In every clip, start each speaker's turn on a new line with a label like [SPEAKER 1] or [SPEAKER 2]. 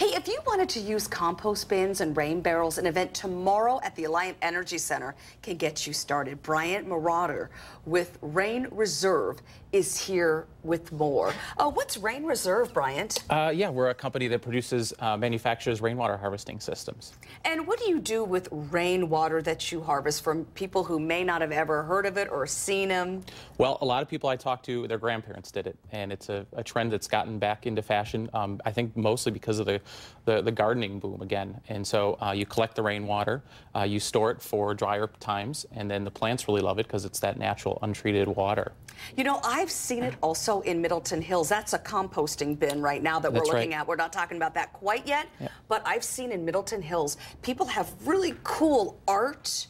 [SPEAKER 1] Hey, if you wanted to use compost bins and rain barrels, an event tomorrow at the Alliant Energy Center can get you started. Bryant Marauder with Rain Reserve is here with more. Uh, what's Rain Reserve, Bryant?
[SPEAKER 2] Uh, yeah, we're a company that produces, uh, manufactures rainwater harvesting systems.
[SPEAKER 1] And what do you do with rainwater that you harvest from people who may not have ever heard of it or seen them?
[SPEAKER 2] Well, a lot of people I talk to, their grandparents did it, and it's a, a trend that's gotten back into fashion. Um, I think mostly because of the, the, the gardening boom again. And so uh, you collect the rainwater, uh, you store it for drier times, and then the plants really love it because it's that natural, untreated water.
[SPEAKER 1] You know, I've seen it also in Middleton Hills. That's a composting bin right now that
[SPEAKER 2] That's
[SPEAKER 1] we're looking
[SPEAKER 2] right.
[SPEAKER 1] at. We're not talking about that quite yet,
[SPEAKER 2] Yeah.
[SPEAKER 1] but I've seen in Middleton Hills, people have really cool art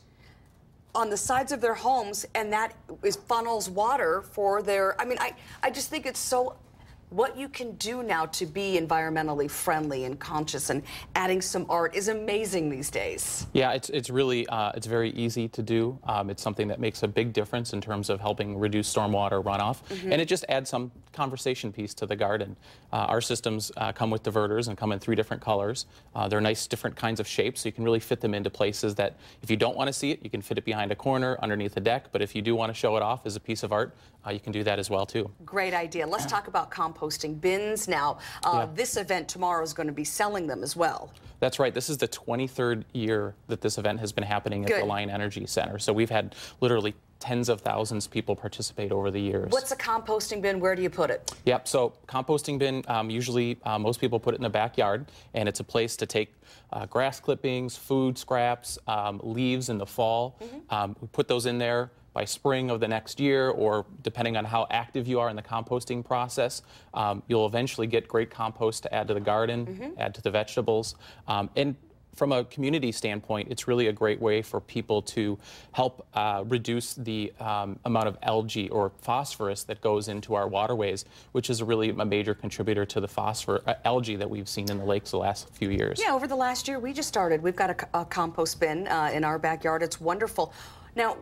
[SPEAKER 1] on the sides of their homes, and that is funnels water for their. I mean, I, I just think it's so. What you can do now to be environmentally friendly and conscious and adding some art is amazing these days.
[SPEAKER 2] Yeah, it's, it's really, uh, it's very easy to do. Um, it's something that makes a big difference in terms of helping reduce stormwater runoff. And it just adds some conversation piece to the garden. Uh, our systems uh, come with diverters and come in three different colors. Uh, they're nice different kinds of shapes, so you can really fit them into places that if you don't want to see it, you can fit it behind a corner, underneath a deck. But if you do want to show it off as a piece of art, uh, you can do that as well too.
[SPEAKER 1] Great idea. Let's talk about composting bins now. Uh,
[SPEAKER 2] Yeah.
[SPEAKER 1] This event tomorrow is going to be selling them as well.
[SPEAKER 2] That's right. This is the 23rd year that this event has been happening at
[SPEAKER 1] Good.
[SPEAKER 2] the Alliant Energy Center. So we've had literally tens of thousands of people participate over the years.
[SPEAKER 1] What's a composting bin? Where do you put it?
[SPEAKER 2] Yep. So composting bin, um, usually uh, most people put it in the backyard, and it's a place to take uh, grass clippings, food scraps, um, leaves in the fall. Um, we put those in there by spring of the next year, or depending on how active you are in the composting process, um, you'll eventually get great compost to add to the garden, add to the vegetables, um, and from a community standpoint, it's really a great way for people to help uh, reduce the um, amount of algae or phosphorus that goes into our waterways, which is really a major contributor to the phosphor uh, algae that we've seen in the lakes the last few years.
[SPEAKER 1] Yeah, over the last year, we just started. We've got a, a compost bin uh, in our backyard. It's wonderful. Now,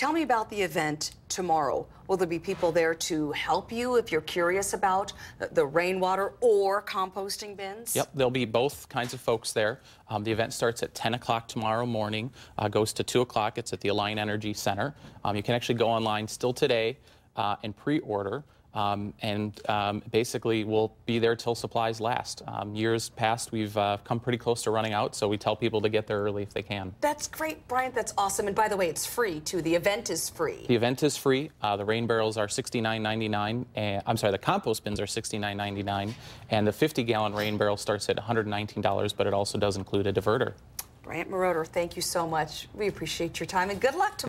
[SPEAKER 1] tell me about the event tomorrow. Will there be people there to help you if you're curious about the, rainwater or composting bins?
[SPEAKER 2] Yep, there'll be both kinds of folks there. Um, the event starts at 10 o'clock tomorrow morning, uh, goes to 2 o'clock. It's at the Alliant Energy Center. Um, you can actually go online still today uh, and pre-order. Um, and um, basically, we'll be there till supplies last. Um, years past, we've uh, come pretty close to running out, so we tell people to get there early if they can.
[SPEAKER 1] That's great, Bryant. That's awesome. And by the way, it's free too. The event is free.
[SPEAKER 2] The event is free. Uh, the rain barrels are $69.99. And, I'm sorry, the compost bins are $69.99. And the 50 gallon rain barrel starts at $119, but it also does include a diverter.
[SPEAKER 1] Bryant Moroder, thank you so much. We appreciate your time and good luck tomorrow.